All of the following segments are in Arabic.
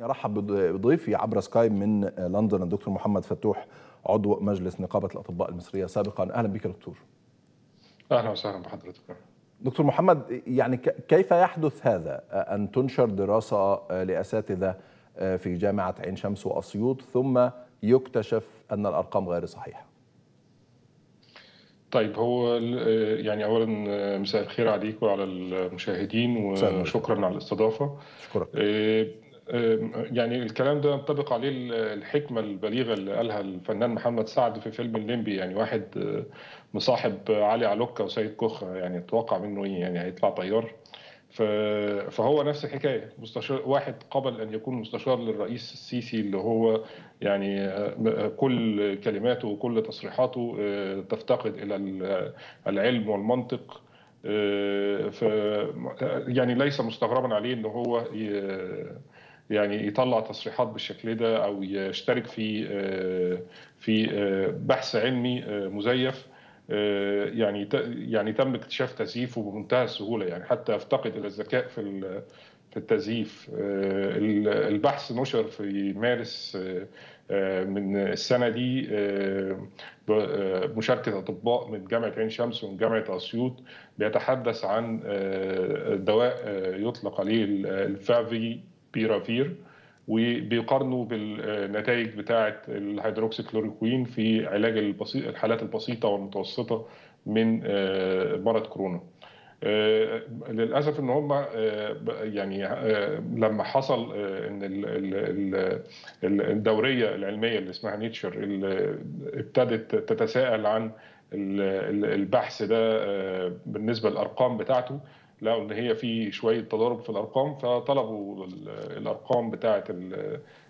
ارحب بضيفي عبر سكايب من لندن الدكتور محمد فتوح عضو مجلس نقابة الأطباء المصرية. سابقا أهلا بك دكتور. أهلا وسهلا بحضرتك. دكتور محمد يعني كيف يحدث هذا؟ أن تنشر دراسة لأساتذة في جامعة عين شمس وأسيوط ثم يكتشف أن الأرقام غير صحيحة. طيب هو يعني اولا مساء الخير عليك وعلى المشاهدين وشكرا على الاستضافة. شكرا. يعني الكلام ده ينطبق عليه الحكمة البليغة اللي قالها الفنان محمد سعد في فيلم الليمبي. يعني واحد مصاحب علي علوكه وسيد كوخه يعني أتوقع منه إيه يعني هيطلع طيار. فهو نفس الحكاية. مستشار واحد قبل أن يكون مستشار للرئيس السيسي اللي هو يعني كل كلماته وكل تصريحاته تفتقد إلى العلم والمنطق. ف يعني ليس مستغربا عليه إن هو يعني يطلع تصريحات بالشكل ده أو يشترك في في بحث علمي مزيف يعني يعني تم اكتشاف تزييفه بمنتهى السهولة. يعني حتى يفتقد إلى الذكاء في في التزييف. البحث نشر في مارس من السنة دي بمشاركه أطباء من جامعة عين شمس ومن جامعة أسيوط بيتحدث عن دواء يطلق عليه الفافيبيرافير وبيقارنوا بالنتائج بتاعه الهيدروكسيكلوروكوين في علاج البسيط الحالات البسيطة والمتوسطة من مرض كورونا. للأسف إن هم يعني لما حصل إن الدورية العلمية اللي اسمها نيتشر اللي ابتدت تتساءل عن البحث ده بالنسبة للأرقام بتاعته لقوا إن هي في شوية تضارب في الأرقام فطلبوا الأرقام بتاعة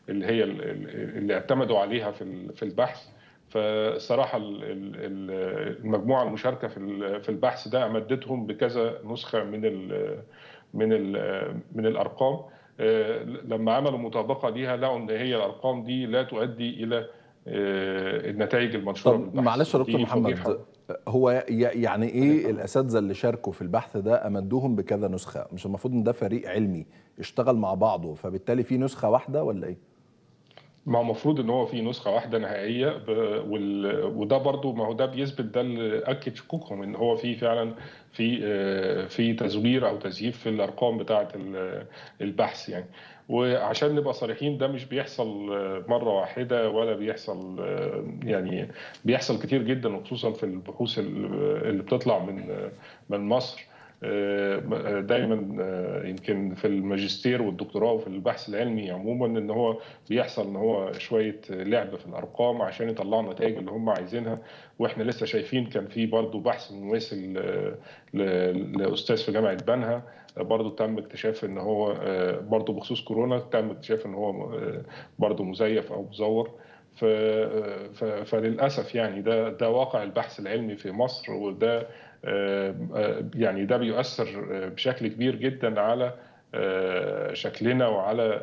اللي هي اللي اعتمدوا عليها في في البحث. فالصراحه المجموعة المشاركة في البحث ده أمدتهم بكذا نسخة من ال من ال من الأرقام. لما عملوا مطابقة ليها لقوا إن هي الأرقام دي لا تؤدي إلى النتائج المنشوره طب معلش يا دكتور محمد هو يعني إيه الأساتذة اللي شاركوا في البحث ده أمدوهم بكذا نسخة؟ مش المفروض إن ده فريق علمي اشتغل مع بعضه فبالتالي في نسخة واحدة ولا إيه؟ ما هو المفروض إن هو في نسخة واحدة نهائية وال... وده برضو ما هو ده بيثبت ده اللي أكد شكوكهم إن هو في فعلا في في تزوير أو تزييف في الأرقام بتاعة البحث يعني. وعشان نبقى صريحين ده مش بيحصل مرة واحدة ولا بيحصل يعني بيحصل كتير جدا وخصوصا في البحوث اللي بتطلع من من مصر. دايما يمكن في الماجستير والدكتوراه وفي البحث العلمي عموما إن هو بيحصل إن هو شوية لعب في الأرقام عشان يطلعوا النتائج اللي هم عايزينها. وإحنا لسه شايفين كان في برضه بحث مماثل لأستاذ في جامعة بنها. برضه تم اكتشاف إن هو برضه بخصوص كورونا تم اكتشاف إن هو برضه مزيف أو مزور. فللاسف يعني ده ده واقع البحث العلمي في مصر وده يعني ده بيؤثر بشكل كبير جدا على شكلنا وعلى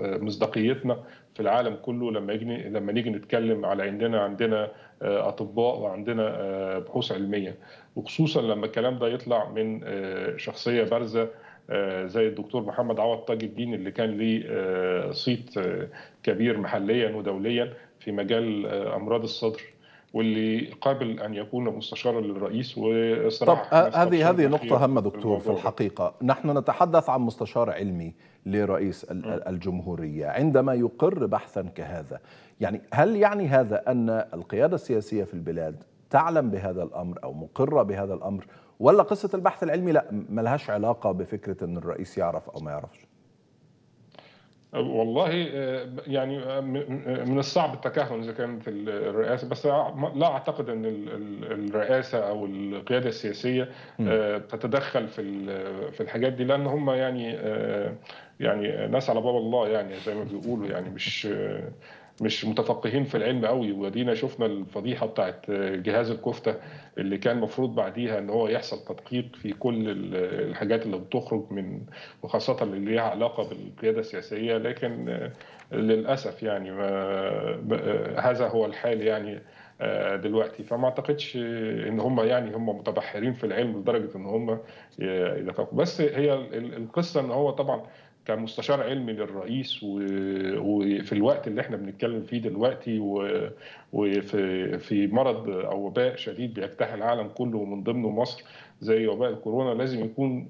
مصداقيتنا في العالم كله. لما يجي لما نيجي نتكلم على اننا عندنا أطباء وعندنا بحوث علمية وخصوصا لما الكلام ده يطلع من شخصية بارزة زي الدكتور محمد عوض تاج الدين اللي كان ليه صيت كبير محليا ودوليا في مجال أمراض الصدر واللي قابل أن يكون مستشارا للرئيس وصراحه طب هذه هذه نقطة هامة دكتور في الحقيقة. نحن نتحدث عن مستشار علمي لرئيس الجمهورية عندما يقر بحثا كهذا. يعني هل يعني هذا أن القيادة السياسية في البلاد تعلم بهذا الأمر أو مقره بهذا الأمر ولا قصة البحث العلمي لا ملهاش علاقة بفكرة إن الرئيس يعرف أو ما يعرفش. والله يعني من الصعب التكهن إذا كانت الرئاسة بس لا أعتقد إن الرئاسة أو القيادة السياسية تتدخل في في الحاجات دي لأن هم يعني يعني ناس على باب الله يعني زي ما بيقولوا يعني مش مش متفقهين في العلم قوي ودينا شفنا الفضيحة بتاعت جهاز الكفتة اللي كان المفروض بعديها إن هو يحصل تدقيق في كل الحاجات اللي بتخرج من وخاصة اللي ليها علاقة بالقيادة السياسية لكن للأسف يعني هذا هو الحال يعني دلوقتي. فما أعتقدش إن هم يعني هم متبحرين في العلم لدرجة إن هم بس هي القصة إن هو طبعا كمستشار علمي للرئيس وفي الوقت اللي إحنا بنتكلم فيه دلوقتي وفي في مرض أو وباء شديد بيجتاح العالم كله ومن ضمنه مصر زي وباء الكورونا لازم يكون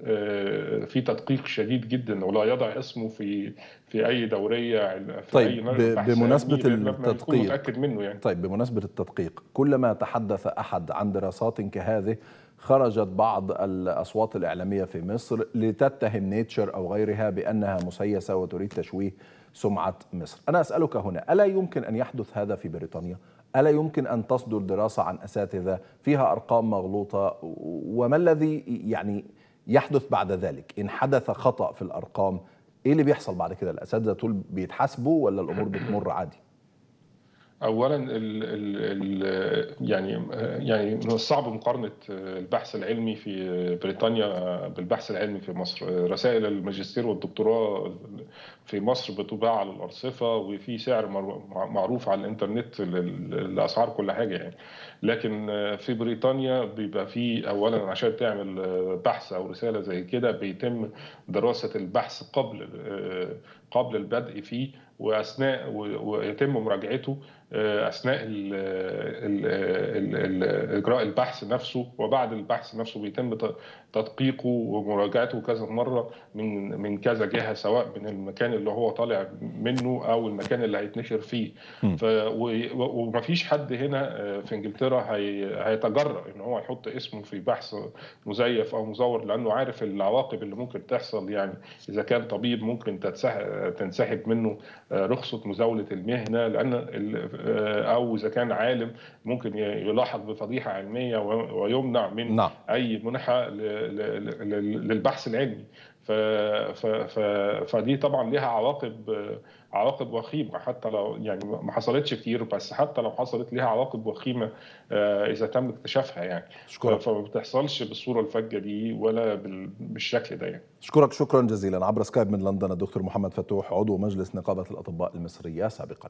في تدقيق شديد جدا ولا يضع اسمه في في أي دورية في طيب أي بمناسبة التدقيق متأكد منه يعني. طيب بمناسبة التدقيق كلما تحدث أحد عن دراسات كهذه خرجت بعض الأصوات الإعلامية في مصر لتتهم نيتشر أو غيرها بأنها مسيسة وتريد تشويه سمعة مصر. أنا أسألك هنا ألا يمكن أن يحدث هذا في بريطانيا؟ ألا يمكن أن تصدر دراسة عن أساتذة فيها أرقام مغلوطة وما الذي يعني يحدث بعد ذلك؟ إن حدث خطأ في الأرقام إيه اللي بيحصل بعد كده؟ الأساتذة دول بيتحاسبوا ولا الأمور بتمر عادي؟ اولا ال ال يعني يعني من الصعب مقارنة البحث العلمي في بريطانيا بالبحث العلمي في مصر. رسائل الماجستير والدكتوراه في مصر بتباع على الأرصفة وفي سعر معروف على الإنترنت لاسعار كل حاجة يعني. لكن في بريطانيا بيبقى في اولا عشان تعمل بحث أو رسالة زي كده بيتم دراسة البحث قبل قبل البدء فيه وأثناء ويتم مراجعته أثناء ال ال ال إجراء البحث نفسه. وبعد البحث نفسه بيتم تدقيقه ومراجعته كذا مرة من من كذا جهة سواء من المكان اللي هو طالع منه أو المكان اللي هيتنشر فيه. ف ومفيش حد هنا في إنجلترا هي هيتجرأ إن هو يحط اسمه في بحث مزيف أو مزور لأنه عارف العواقب اللي ممكن تحصل. يعني إذا كان طبيب ممكن تنسحب منه. رخصه مزاولة المهنة لأن أو إذا كان عالم ممكن يلاحق بفضيحة علمية ويمنع من نعم. أي منحة للبحث العلمي ف ف ف فدي طبعا لها عواقب عواقب وخيمة حتى لو يعني ما حصلتش كتير بس حتى لو حصلت لها عواقب وخيمة إذا تم اكتشافها يعني. شكرا. فما بتحصلش بالصورة الفجة دي ولا بالشكل ده يعني. اشكرك شكرا جزيلا. عبر سكايب من لندن الدكتور محمد فتوح عضو مجلس نقابة الأطباء المصرية سابقا.